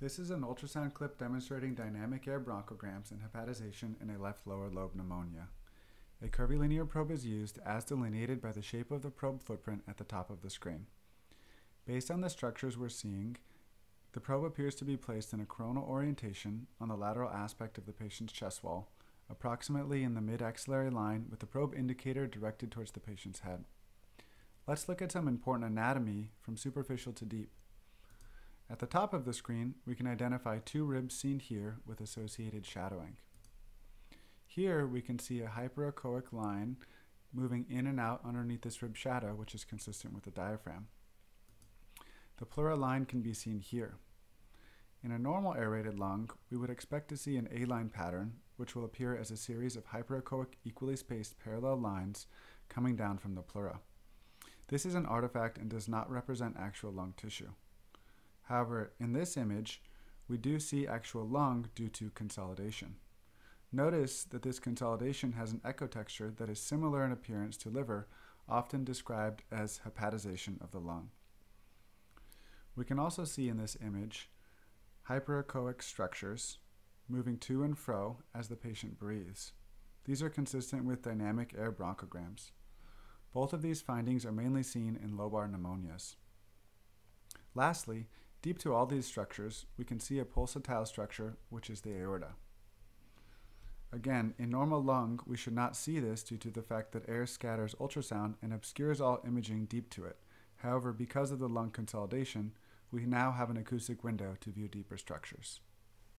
This is an ultrasound clip demonstrating dynamic air bronchograms and hepatization in a left lower lobe pneumonia. A curvilinear probe is used as delineated by the shape of the probe footprint at the top of the screen. Based on the structures we're seeing, the probe appears to be placed in a coronal orientation on the lateral aspect of the patient's chest wall, approximately in the mid-axillary line with the probe indicator directed towards the patient's head. Let's look at some important anatomy from superficial to deep. At the top of the screen, we can identify two ribs seen here with associated shadowing. Here we can see a hyperechoic line moving in and out underneath this rib shadow, which is consistent with the diaphragm. The pleura line can be seen here. In a normal aerated lung, we would expect to see an A-line pattern, which will appear as a series of hyperechoic equally spaced parallel lines coming down from the pleura. This is an artifact and does not represent actual lung tissue. However, in this image, we do see actual lung due to consolidation. Notice that this consolidation has an echo texture that is similar in appearance to liver, often described as hepatization of the lung. We can also see in this image hyperechoic structures moving to and fro as the patient breathes. These are consistent with dynamic air bronchograms. Both of these findings are mainly seen in lobar pneumonias. Lastly, Deep to all these structures, we can see a pulsatile structure, which is the aorta. Again, in normal lung, we should not see this due to the fact that air scatters ultrasound and obscures all imaging deep to it. However, because of the lung consolidation, we now have an acoustic window to view deeper structures.